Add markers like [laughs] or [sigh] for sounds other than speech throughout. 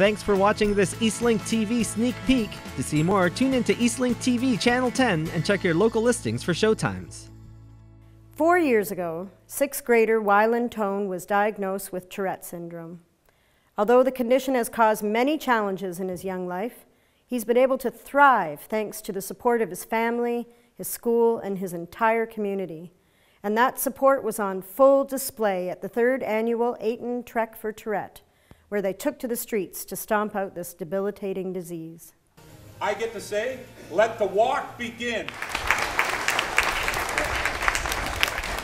Thanks for watching this Eastlink TV sneak peek. To see more, tune into Eastlink TV Channel 10 and check your local listings for showtimes. Four years ago, sixth grader Wyland Tone was diagnosed with Tourette syndrome. Although the condition has caused many challenges in his young life, he's been able to thrive thanks to the support of his family, his school, and his entire community. And that support was on full display at the third annual Ayton Trek for Tourette, where they took to the streets to stomp out this debilitating disease. I get to say, let the walk begin.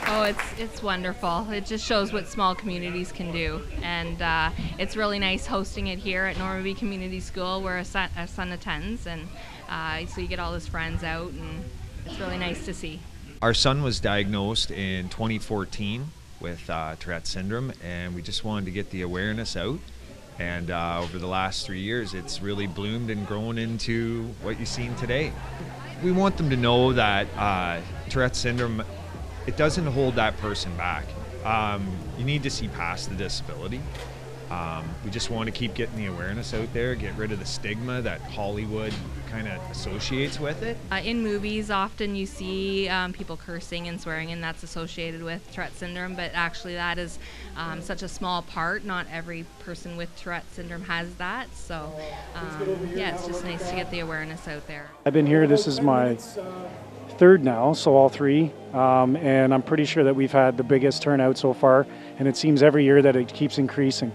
Oh, it's it's wonderful. It just shows what small communities can do, and uh, it's really nice hosting it here at Normanby Community School, where a son, a son attends, and uh, so you get all his friends out, and it's really nice to see. Our son was diagnosed in 2014 with uh, Tourette syndrome, and we just wanted to get the awareness out. And uh, over the last three years, it's really bloomed and grown into what you've seen today. We want them to know that uh, Tourette syndrome it doesn't hold that person back. Um, you need to see past the disability. Um, we just want to keep getting the awareness out there, get rid of the stigma that Hollywood kind of associates with it. Uh, in movies, often you see um, people cursing and swearing, and that's associated with Tourette syndrome, but actually, that is um, such a small part. Not every person with Tourette syndrome has that. So, um, yeah, it's just nice to get the awareness out there. I've been here, this is my third now, so all three, um, and I'm pretty sure that we've had the biggest turnout so far, and it seems every year that it keeps increasing.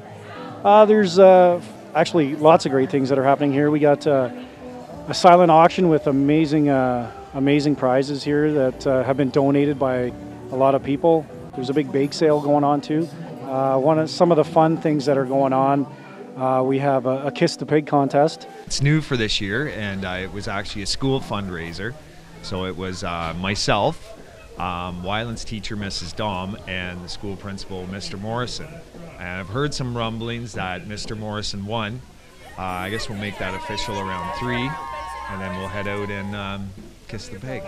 Uh, there's uh, actually lots of great things that are happening here. We got uh, a silent auction with amazing, uh, amazing prizes here that uh, have been donated by a lot of people. There's a big bake sale going on too. Uh, one of some of the fun things that are going on. we have a, a Kiss the Pig contest. It's new for this year, and it was actually a school fundraiser. So it was uh, myself, um, Wyland's teacher, Mrs. Dom, and the school principal, Mr. Morrison. And I've heard some rumblings that Mr. Morrison won. Uh, I guess we'll make that official around three, and then we'll head out and um, kiss the pig.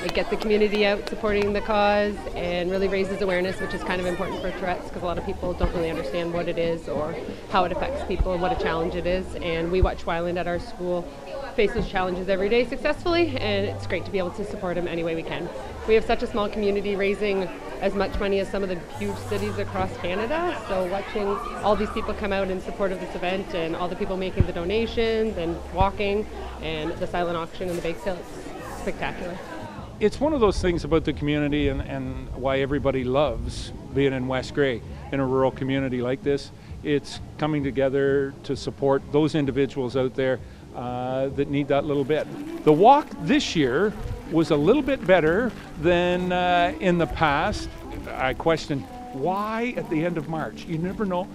It gets the community out supporting the cause and really raises awareness, which is kind of important for Tourette's because a lot of people don't really understand what it is or how it affects people and what a challenge it is. And we watch Wyland at our school face those challenges every day successfully, and it's great to be able to support them any way we can. We have such a small community raising as much money as some of the huge cities across Canada, so watching all these people come out in support of this event and all the people making the donations and walking and the silent auction and the bake sale, it's spectacular. It's one of those things about the community and, and why everybody loves being in West Grey in a rural community like this. It's coming together to support those individuals out there uh, that need that little bit. The walk this year was a little bit better than uh, in the past. I question why at the end of March. You never know,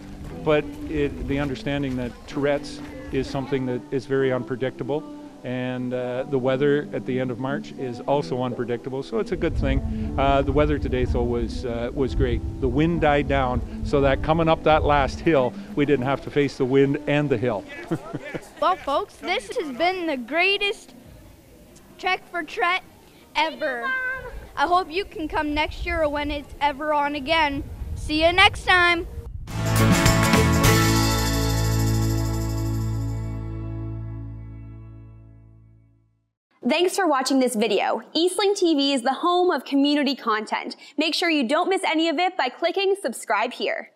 but it, the understanding that Tourette's is something that is very unpredictable and uh, the weather at the end of March is also unpredictable, so it's a good thing. Uh, the weather today, though, was uh, was great. The wind died down, so that coming up that last hill, we didn't have to face the wind and the hill. [laughs] well, folks, this has been the greatest trek for Tourette ever. I hope you can come next year or when it's ever on again. See you next time. Thanks for watching this video. Eastlink TV is the home of community content. Make sure you don't miss any of it by clicking subscribe here.